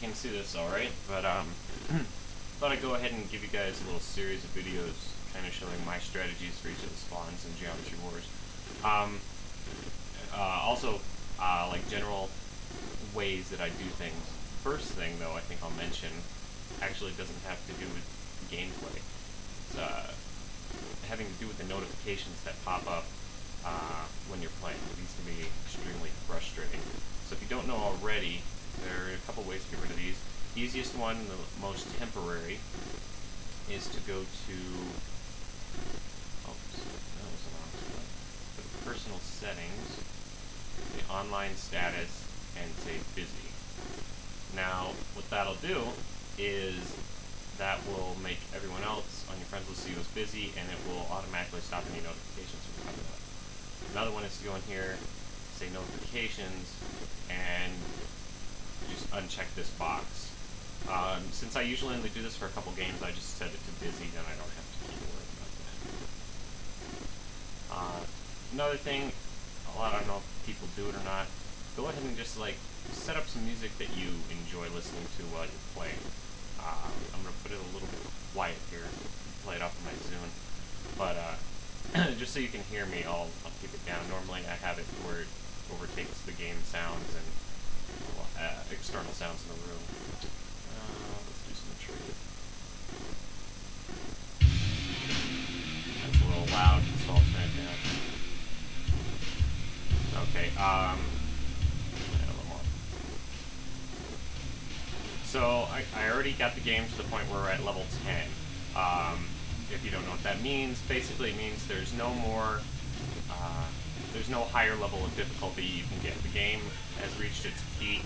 can see this alright, but um, thought I'd go ahead and give you guys a little series of videos kind of showing my strategies for each of the spawns in Geometry Wars. Um, uh, also, uh, like general ways that I do things. First thing, though, I think I'll mention actually doesn't have to do with gameplay. It's uh, having to do with the notifications that pop up uh, when you're playing. These can be extremely frustrating. So if you don't know already, there are a couple ways to get rid of these. The easiest one, the most temporary, is to go to oops, that was wrong. Go to personal settings, the online status, and say busy. Now, what that'll do is that will make everyone else on your friends list see you as busy, and it will automatically stop any notifications from coming up. Another one is to go in here, say notifications, and just uncheck this box. Um, since I usually only do this for a couple games, I just set it to busy, then I don't have to keep worrying about that. Uh, another thing, lot, I don't know if people do it or not, go ahead and just like set up some music that you enjoy listening to while you're playing. Um, I'm going to put it a little bit quiet here, play it off of my Zune, but uh, just so you can hear me, I'll, I'll keep it down. Normally I have it where it overtakes the game sounds and uh, external sounds in the room. Uh, let's do some trade. That's a little loud, turn it down. Okay, um, So I, I already got the game to the point where we're at level 10. Um, if you don't know what that means, basically it means there's no more, there's no higher level of difficulty you can get. The game has reached its peak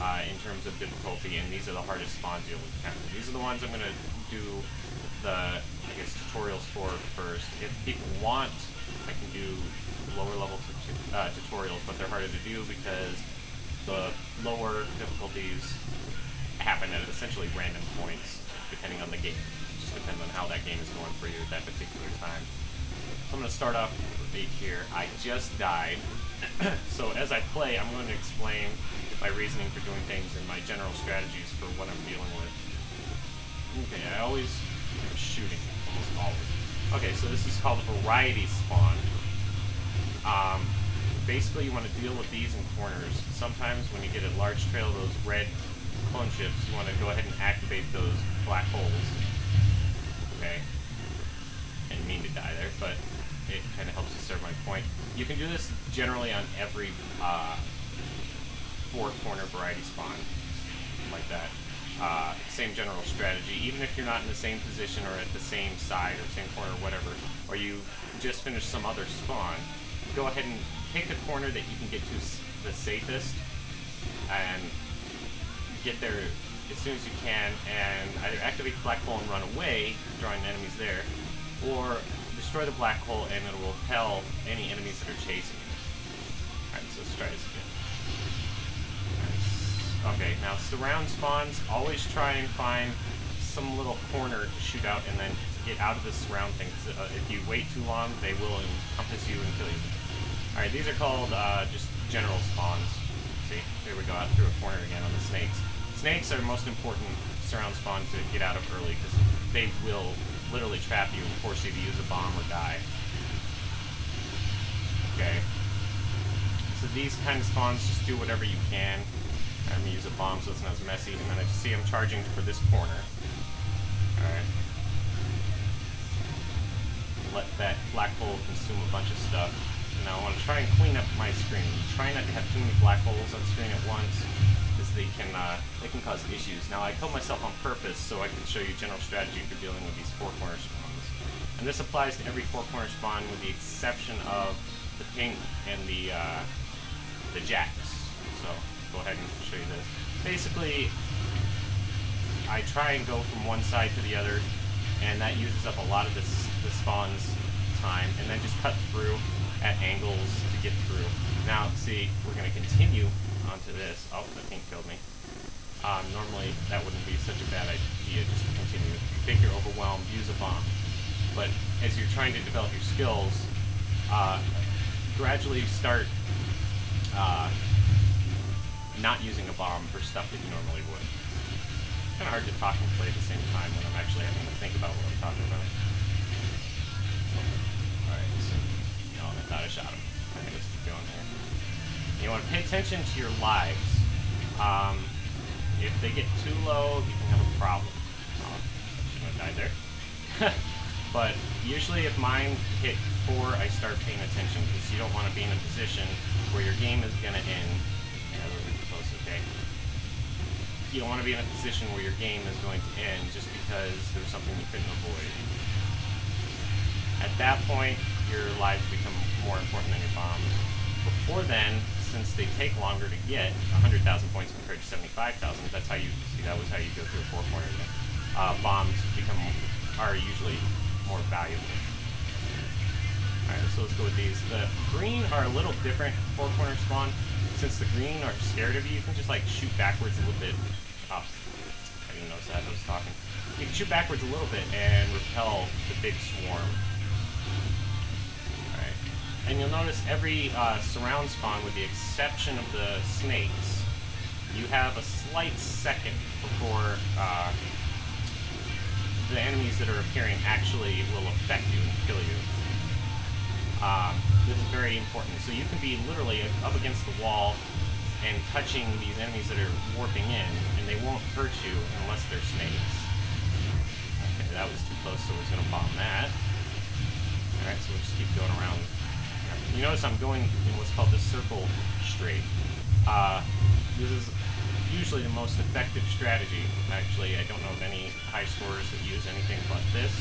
uh, in terms of difficulty, and these are the hardest spawns you'll encounter. These are the ones I'm going to do the, I guess, tutorials for first. If people want, I can do lower level uh, tutorials, but they're harder to do because the lower difficulties happen at essentially random points, depending on the game. It just depends on how that game is going for you at that particular time. I'm going to start off right here. I just died. so as I play, I'm going to explain my reasoning for doing things and my general strategies for what I'm dealing with. Okay, I always am shooting, almost always. Okay, so this is called Variety Spawn. Um, basically you want to deal with these in corners. Sometimes when you get a large trail of those red clone ships, you want to go ahead and activate those black holes. Okay. I didn't mean to die there, but it kind of helps to serve my point. You can do this generally on every uh, four corner variety spawn, like that. Uh, same general strategy, even if you're not in the same position or at the same side or same corner or whatever, or you just finished some other spawn, go ahead and pick the corner that you can get to the safest and get there as soon as you can and either activate black hole and run away, drawing enemies there, or destroy the black hole and it will repel any enemies that are chasing you. Alright, so let's try this again. Okay, now surround spawns, always try and find some little corner to shoot out and then get out of the surround thing. Uh, if you wait too long, they will encompass you and kill you. Alright, these are called uh, just general spawns. See, here we go out through a corner again on the snakes. Snakes are most important surround spawn to get out of early because they will literally trap you and force you to use a bomb or die. Okay. So these kind of spawns, just do whatever you can. I'm to use a bomb so it's not as messy. And then I see I'm charging for this corner. Alright. Let that black hole consume a bunch of stuff. Now I want to try and clean up my screen. Try not to have too many black holes on screen at once because they can uh, they can cause issues. Now I killed myself on purpose so I can show you general strategy for dealing with these four corner spawns. And this applies to every four corner spawn with the exception of the pink and the uh, the jacks. So go ahead and show you this. Basically, I try and go from one side to the other, and that uses up a lot of this the spawn's time, and then just cut through at angles to get through. Now, see, we're going to continue onto this. Oh, the pink killed me. Um, normally, that wouldn't be such a bad idea just to continue. If you think you're overwhelmed, use a bomb. But as you're trying to develop your skills, uh, gradually start uh, not using a bomb for stuff that you normally would. Kind of hard to talk and play at the same time when I'm actually having to think about what I'm talking about. Alright, so, oh, I thought I shot him. You want to pay attention to your lives. Um, if they get too low, you can have a problem. Oh, shouldn't died there. but usually if mine hit 4, I start paying attention, because you don't want to be in a position where your game is going to end. Yeah, close, okay. You don't want to be in a position where your game is going to end just because there's something you couldn't avoid. At that point, your lives become more important than your bombs. Before then, since they take longer to get 100,000 points compared to 75,000, that's how you see that was how you go through a four pointer. Uh, bombs become are usually more valuable. Alright, so let's go with these. The green are a little different four corner spawn. Since the green are scared of you, you can just like shoot backwards a little bit. Oh, I didn't notice that I was talking. You can shoot backwards a little bit and repel the big swarm. And you'll notice every uh, surround spawn, with the exception of the snakes, you have a slight second before uh, the enemies that are appearing actually will affect you and kill you. Um, this is very important. So you can be literally up against the wall and touching these enemies that are warping in, and they won't hurt you unless they're snakes. Okay, that was too close, so we're going to bomb that. Alright, so we'll just keep going around you notice I'm going in what's called the circle straight. Uh, this is usually the most effective strategy. Actually, I don't know of any high scorers that use anything but this.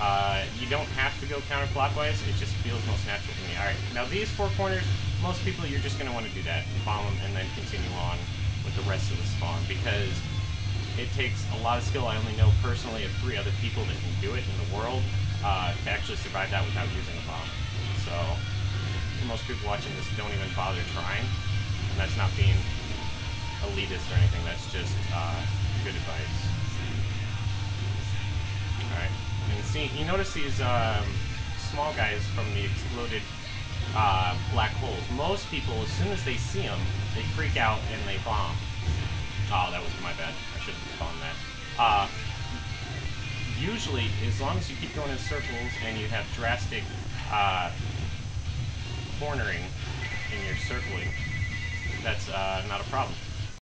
Uh, you don't have to go counterclockwise, it just feels most natural to me. Alright, now these four corners, most people you're just going to want to do that. Bomb them and then continue on with the rest of the spawn, because it takes a lot of skill. I only know personally of three other people that can do it in the world uh, to actually survive that without using a bomb. So, most people watching this don't even bother trying, and that's not being elitist or anything, that's just uh, good advice. Alright, and see, you notice these um, small guys from the exploded uh, black holes. Most people, as soon as they see them, they freak out and they bomb. Oh, that was my bad. I should have bombed that. Uh, usually, as long as you keep going in circles and you have drastic uh, cornering in your circling, that's uh, not a problem.